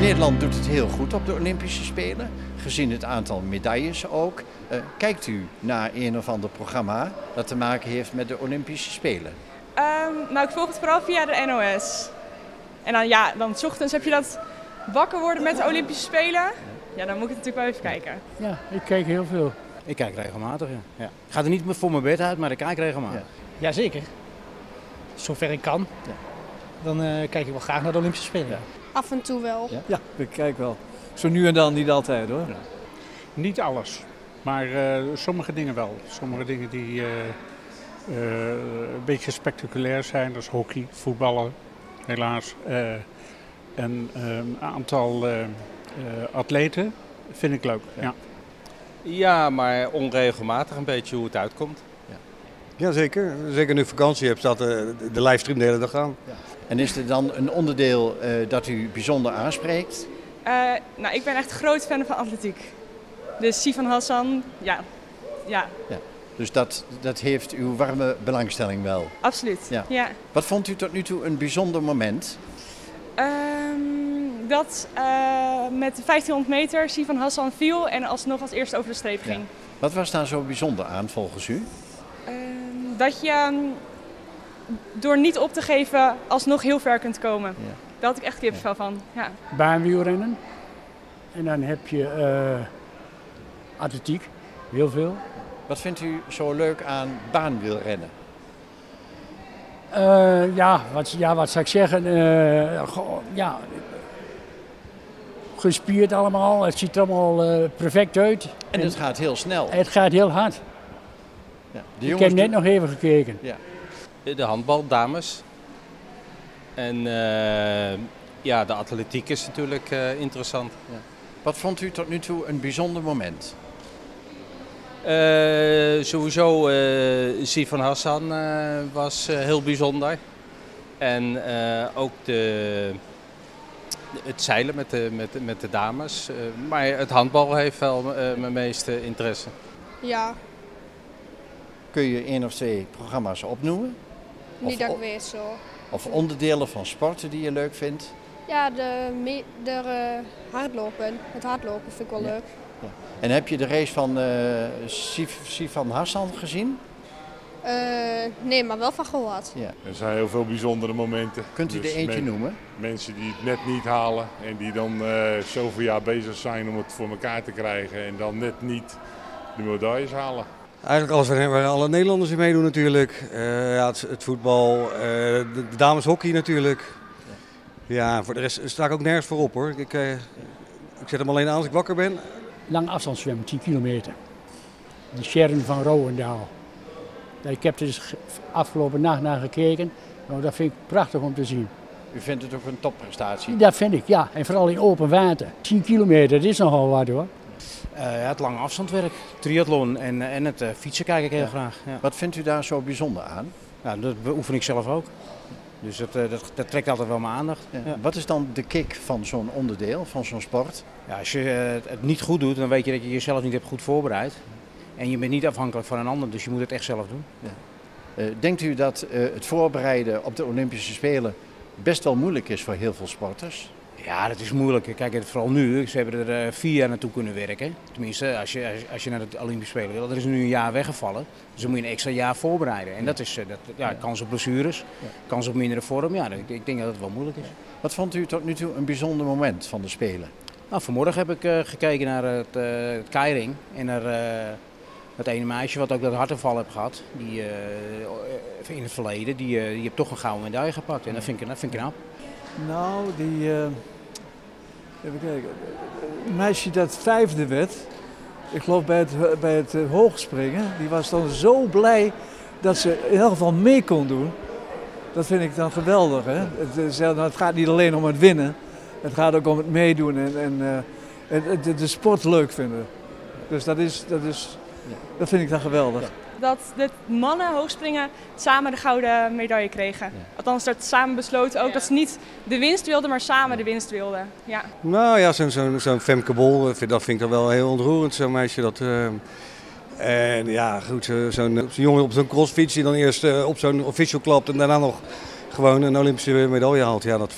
Nederland doet het heel goed op de Olympische Spelen, gezien het aantal medailles ook. Uh, kijkt u naar een of ander programma dat te maken heeft met de Olympische Spelen? Um, nou, ik volg het vooral via de NOS. En dan, ja, dan s ochtends heb je dat wakker worden met de Olympische Spelen. Ja, dan moet ik natuurlijk wel even kijken. Ja, ik kijk heel veel. Ik kijk regelmatig, ja. ja. Ik ga er niet voor mijn bed uit, maar ik kijk regelmatig. Ja. Jazeker. Zover ik kan. Ja. Dan uh, kijk ik wel graag naar de Olympische Spelen. Af en toe wel. Ja, ik kijk wel. Zo nu en dan, niet altijd hoor. Niet alles, maar uh, sommige dingen wel. Sommige dingen die uh, een beetje spectaculair zijn, dat is hockey, voetballen, helaas. en een aantal atleten vind ik leuk. Ja. Ja, maar onregelmatig een beetje hoe het uitkomt. Ja. Jazeker. Zeker nu vakantie hebt, staat de, de livestream de hele dag aan. Ja. En is er dan een onderdeel uh, dat u bijzonder aanspreekt? Uh, nou, ik ben echt groot fan van atletiek. Dus Sifan Hassan, ja. ja. ja. Dus dat, dat heeft uw warme belangstelling wel? Absoluut, ja. ja. Wat vond u tot nu toe een bijzonder moment? Um, dat uh, met de 1500 meter Sifan Hassan viel en alsnog als eerste over de streep ging. Ja. Wat was daar zo bijzonder aan volgens u? Dat je door niet op te geven alsnog heel ver kunt komen. Ja. Daar had ik echt kippenvel van. Ja. Baanwielrennen. En dan heb je uh, atletiek, heel veel. Wat vindt u zo leuk aan baanwielrennen? Uh, ja, wat, ja, wat zou ik zeggen? Uh, ja, gespierd allemaal. Het ziet er allemaal perfect uit. En, en het gaat heel snel. Het gaat heel hard. Ja, ik heb net nog even gekeken. Ja de handbal, dames. En uh, ja, de atletiek is natuurlijk uh, interessant. Ja. Wat vond u tot nu toe een bijzonder moment? Uh, sowieso uh, Sifan Hassan was heel bijzonder. En ook de, het zeilen met de, met, met de dames. maar het handbal heeft wel mijn meeste interesse. Ja. Kun je één of twee programma's opnoemen? Niet dat ik weet zo. Of onderdelen van sporten die je leuk vindt? Ja, de, de uh, hardlopen. Het hardlopen vind ik wel leuk. Ja. En heb je de race van uh, Sif, Sifan Hassan gezien? Uh, nee, maar wel van gehoord. Ja. Er zijn heel veel bijzondere momenten. Kunt u dus er eentje noemen? Mensen die het net niet halen en die dan zoveel jaar bezig zijn om het voor elkaar te krijgen en dan net niet de medailles halen. Eigenlijk alles waar, alle Nederlanders in meedoen natuurlijk. Uh, ja, het, het, voetbal, uh, de, de dameshockey natuurlijk. Ja, voor de rest sta ik ook nergens voor op hoor. Ik, uh, ik zet hem alleen aan als ik wakker ben. Lang afstandszwemmen, 10 kilometer. De Sharon van Rouwendaal. Ik heb er dus afgelopen nacht naar gekeken. Nou, dat vind ik prachtig om te zien. U vindt het ook een topprestatie? Dat vind ik, ja. En vooral in open water. 10 kilometer, dat is nogal wat hoor. Uh, ja, het lange afstandwerk, triathlon en, en het uh, fietsen kijk ik heel graag. Ja. Wat vindt u daar zo bijzonder aan? Ja, dat beoefen ik zelf ook. Dus dat, dat, dat, trekt altijd wel mijn aandacht. Ja. Wat is dan de kick van zo'n onderdeel, van zo'n sport? Ja, als je het niet goed doet, dan weet je dat je jezelf niet hebt goed voorbereid. En je bent niet afhankelijk van een ander, dus je moet het echt zelf doen. denkt u dat het voorbereiden op de Olympische Spelen best wel moeilijk is voor heel veel sporters? Ja, dat is moeilijk. Kijk, vooral nu. Ze hebben er eh, vier jaar naartoe kunnen werken. Tenminste, als je, als je naar de Olympische Spelen wil. Er is nu een jaar weggevallen. Dus dan moet je een extra jaar voorbereiden. En dat is eh, dat, ja, kans op blessures, kans op mindere vorm. Ja, ik denk dat het wel moeilijk is. Wat vond u tot nu toe een bijzonder moment van de Spelen? Nou, vanmorgen heb ik uh, gekeken naar het, uh, het keiring. En naar het ene meisje wat ook dat hartaanval heeft gehad. Die, in het verleden. Die, die heeft toch een gouden medaille gepakt. En dat vind ik, dat vind ik knap. Nou, die. Even kijken. Een meisje dat vijfde werd. Ik geloof bij het, bij het uh, hoogspringen. Die was dan zo blij dat ze in elk geval mee kon doen. Dat vind ik dan geweldig. Hè? Het, nou, het gaat niet alleen om het winnen. Het gaat ook om het meedoen en, en uh, de, de, sport leuk vinden. Dus dat, is, dat, is, dat vind ik dan geweldig dat de mannen hoogspringen samen de gouden medaille kregen. Ja. Althans, dat samen besloten ook dat ze niet de winst wilden, maar samen de winst wilden. Ja. Nou ja, zo'n zo, zo Femke Bol, eh, dat vind ik dan wel heel ontroerend, zo'n meisje. Dat, uh, en ja, goed, zo'n zo jongen op zo'n crossfiets die dan eerst uh, op zo'n official klapt en daarna nog gewoon een Olympische medaille haalt. Ja, dat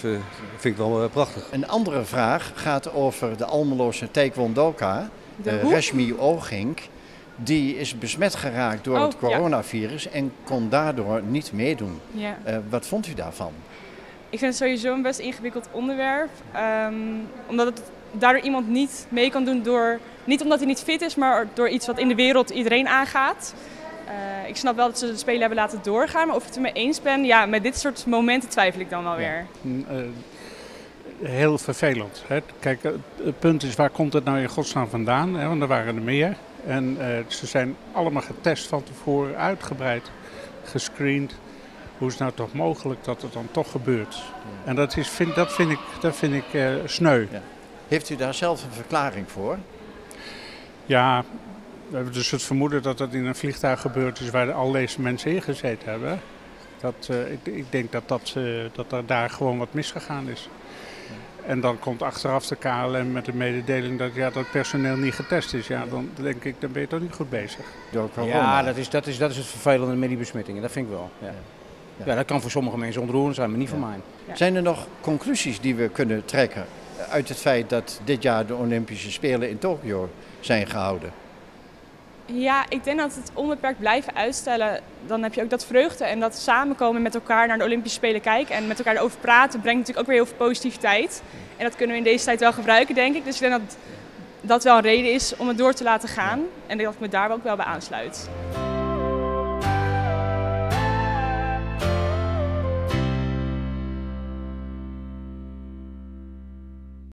vind ik wel prachtig. Een andere vraag gaat over de Almeloze taekwondoka, uh? Reshmi Ogink. Die is besmet geraakt door Oh, het ja. coronavirus en kon daardoor niet meedoen. Ja. Eh, wat vond u daarvan? Ik vind het sowieso een best ingewikkeld onderwerp. ehm, omdat het daardoor iemand niet mee kan doen door... Niet omdat hij niet fit is, maar door iets wat in de wereld iedereen aangaat. Eh, ik snap wel dat ze de Spelen hebben laten doorgaan. Maar of ik het ermee eens ben, ja, met dit soort momenten twijfel ik dan wel weer. Mm, eh, heel vervelend. Hè. Kijk, het, het punt is waar komt het nou in godsnaam vandaan? Hè? Want er waren er meer. En eh, ze zijn allemaal getest van tevoren, uitgebreid, gescreend. Hoe is het nou toch mogelijk dat het dan toch gebeurt? En dat, is, vind, dat vind ik, dat vind ik eh, sneu. Heeft u daar zelf een verklaring voor? Ja, we hebben dus het vermoeden dat dat in een vliegtuig gebeurd is waar al deze mensen in gezeten hebben. Dat, eh, ik, ik denk dat, dat, dat er daar gewoon wat misgegaan is. En dan komt achteraf de KLM met de mededeling dat ja, dat personeel niet getest is. Ja, dan denk ik, dan ben je toch niet goed bezig. Ja, dat is, dat, is, dat is het vervelende met die besmettingen. Dat vind ik wel. Ja. Ja. dat kan voor sommige mensen ontroerend zijn, maar niet voor mij. Zijn er nog conclusies die we kunnen trekken uit het feit dat dit jaar de Olympische Spelen in Tokio zijn gehouden? Ja, ik denk dat het onbeperkt blijven uitstellen, dan heb je ook dat vreugde en dat samenkomen met elkaar naar de Olympische Spelen kijken en met elkaar erover praten, brengt natuurlijk ook weer heel veel positiviteit. En dat kunnen we in deze tijd wel gebruiken, denk ik. Dus ik denk dat dat wel een reden is om het door te laten gaan en dat ik me daar ook wel bij aansluit.